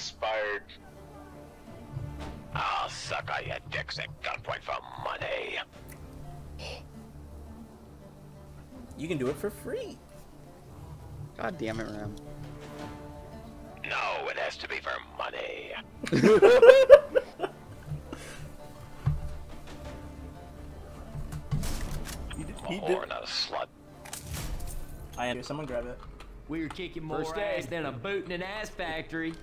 expired. I'll suck on your dicks at gunpoint for money. You can do it for free. God damn it, Ram. No, it has to be for money. He did, he a did. not a slut. I am. Someone grab it. We're kicking more First ass aid. than a boot in an ass factory.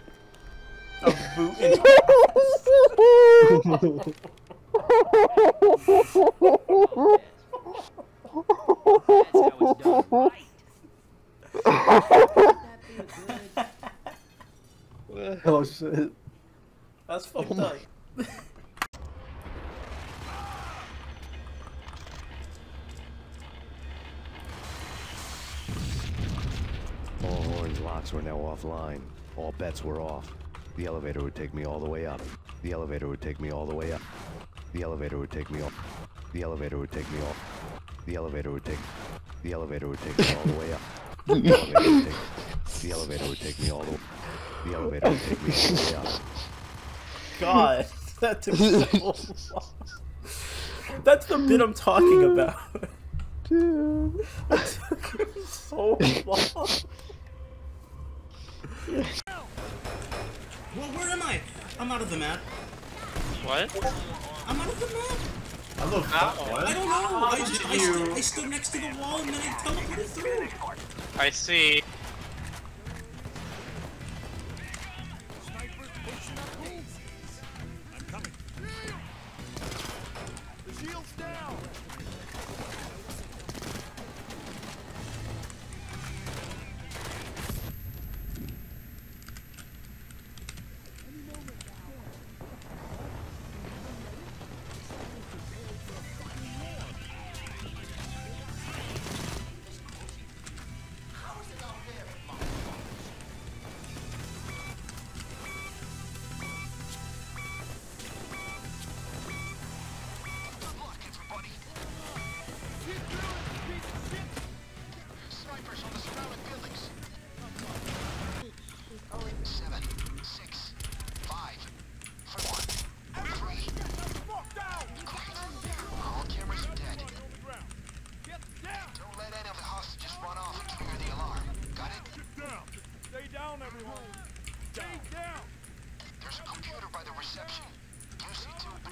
A boot in That's how it's done right. oh shit. That's oh, fucked my- up. Oh, All orange locks were now offline. All bets were off. The elevator would take me all the way up. The elevator would take me all the way up. The elevator would take me off. The elevator would take me off. The elevator would take. The elevator would take me all the way up. The elevator would take. The elevator would take me all the. The elevator would take me all the way up. God, that took so long. That's the bit I'm talking about. Dude. That took so long. Well, where am I? I'm out of the map. What? I'm out of the map. How the fuck? What? I don't know. I, just, I, you- stood, I stood next to the wall and then I teleported through. I see.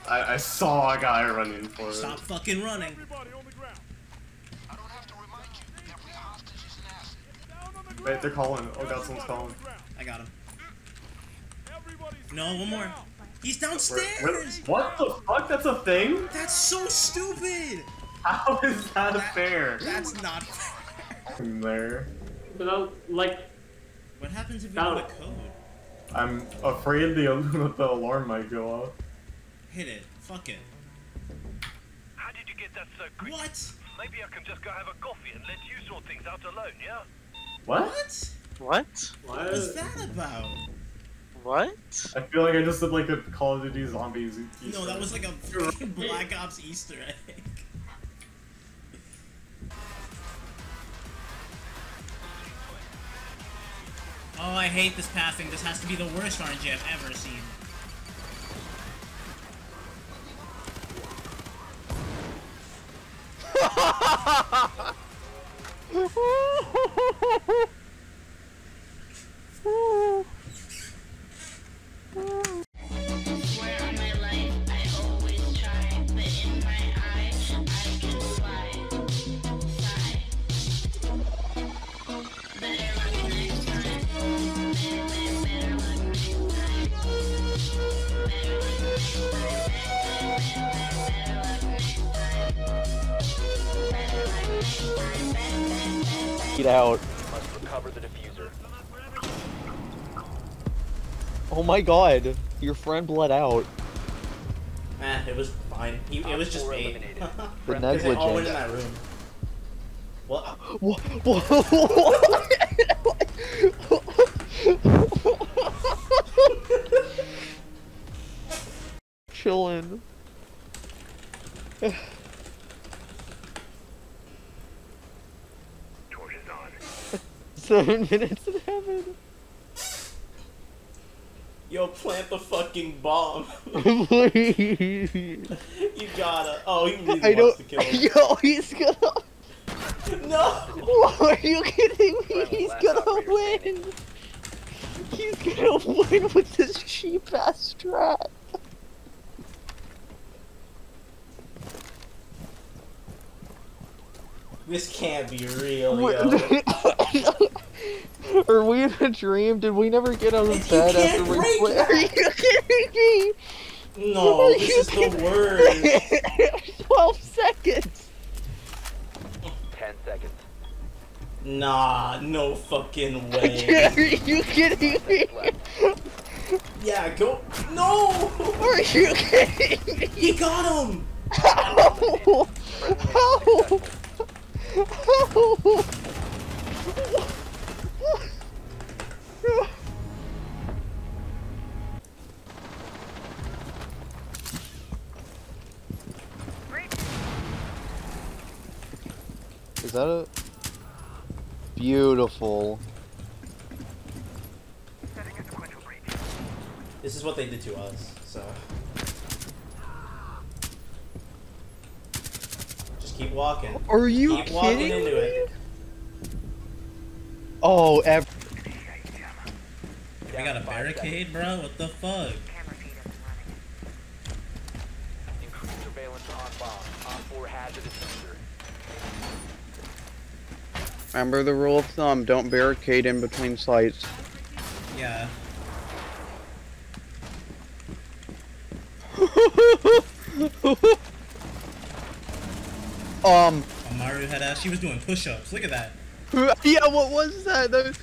I, I saw a guy running for it. Stop fucking running. Wait, they're calling. Oh god, someone's calling. I got him. No, one more. He's downstairs. where, what the fuck? That's a thing? That's so stupid. How is that That- fair? That's not fair. In there. But uh, like, What happens if you Now- put a code? I'm afraid the, the alarm might go off. Hit it. Fuck it. How did you get that so quick? What? Maybe I can just go have a coffee and let you sort things out alone, yeah? What? What? What? What was that about? What? I feel like I just did like a Call of Duty Zombies. Easter No, that was like a fucking Black Ops Easter egg. Oh, I hate this pathing. This has to be the worst RNG I've ever seen. ha ha! Get out. Must recover the defuser. Oh my god. Your friend bled out. Eh, it was fine. He, it was just me. eliminated. The Because they all went in negligence. that room. What? What? What? Chillin'. Torch is on. Seven minutes in heaven. Yo, plant the fucking bomb. Please. you gotta. Oh, he really I wants don't. to kill him. Yo, he's gonna. No! Are you kidding me? He's gonna win. He's gonna win with this cheap ass strat. This can't be real, yo. Are we in a dream? Did we never get out of You bed after we break play? that. Are you kidding me? No, this is the worst. 12 seconds. 10 seconds. Nah, no fucking way. Are way. you kidding me? Yeah, go. No! Are you kidding me? He got him! Is that a beautiful? This is what they did to us, so. Just keep walking. Are you Keep walking kidding into it. Oh, ev- We got a barricade, bro? What the fuck? Surveillance on bomb. On 4 hazardous user. Remember the rule of thumb: don't barricade in between sites. Yeah. um. Amaru had ass. She was doing push-ups. Look at that. Yeah, what was that? Those